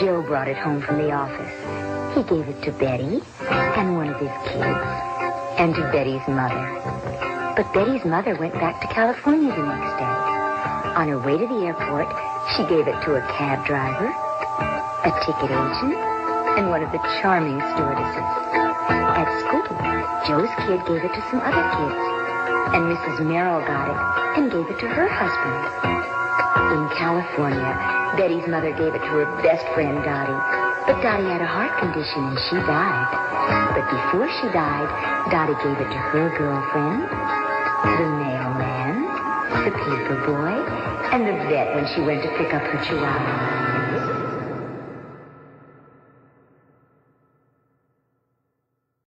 Joe brought it home from the office. He gave it to Betty and one of his kids and to Betty's mother. But Betty's mother went back to California the next day. On her way to the airport, she gave it to a cab driver, a ticket agent, and one of the charming stewardesses. At school, Joe's kid gave it to some other kids, and Mrs. Merrill got it and gave it to her husband. In California, Betty's mother gave it to her best friend, Dottie. But Dottie had a heart condition and she died. But before she died, Dottie gave it to her girlfriend, the mailman, the paper boy, and the vet when she went to pick up her chihuahua.